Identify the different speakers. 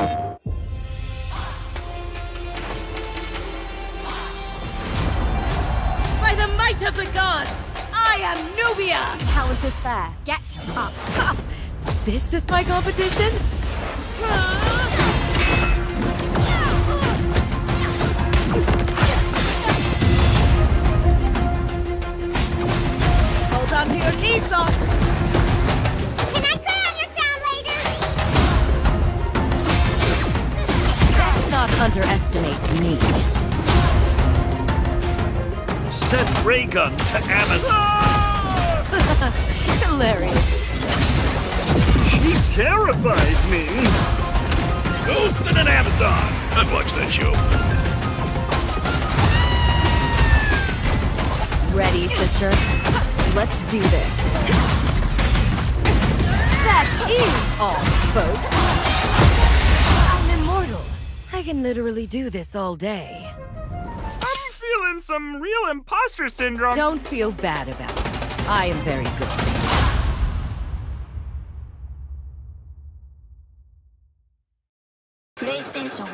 Speaker 1: By the might of the gods, I am Nubia!
Speaker 2: How is this fair? Get up.
Speaker 1: Ha! This is my competition? Hold on to your knee socks! Not underestimate me.
Speaker 3: Send ray gun to Amazon.
Speaker 1: Hilarious.
Speaker 3: She terrifies me. Ghost in an Amazon. I'd watch that show.
Speaker 1: Ready, sister? Let's do this. That is all, folks. I'm immortal. I can literally do this all day.
Speaker 3: I'm feeling some real imposter syndrome.
Speaker 1: Don't feel bad about it. I am very good.
Speaker 2: PlayStation